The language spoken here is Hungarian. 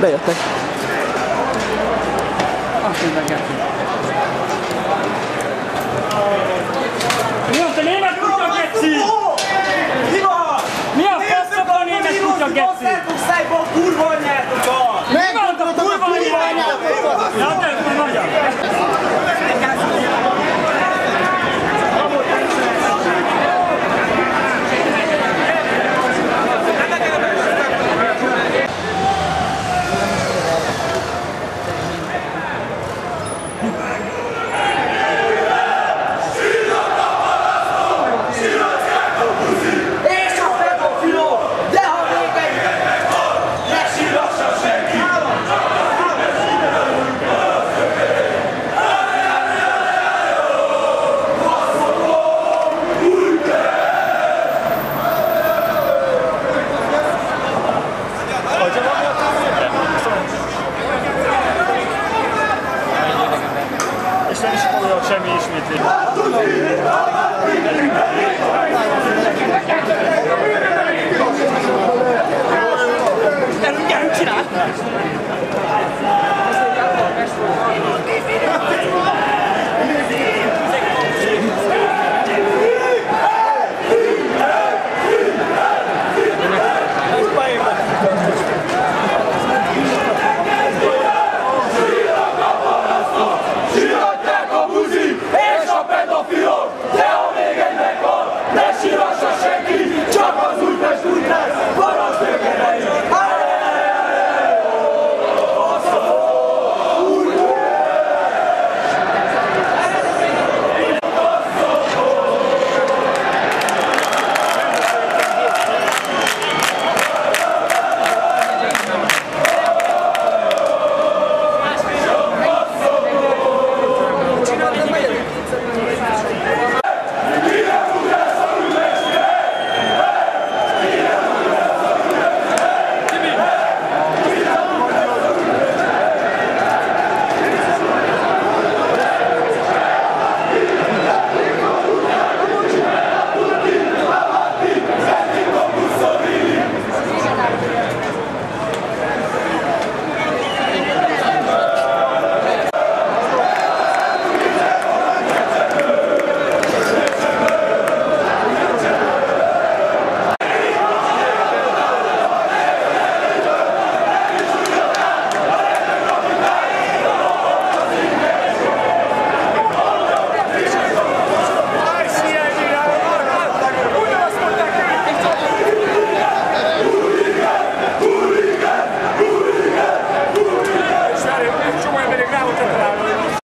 Bejöttek. Azt mindenkettő. Mi az a német kutya geci? Mi van? Mi a faszom a német kutya geci? Basszátok szájba a kurva anyátokat! Ismétlés. Gyerünk, csinál!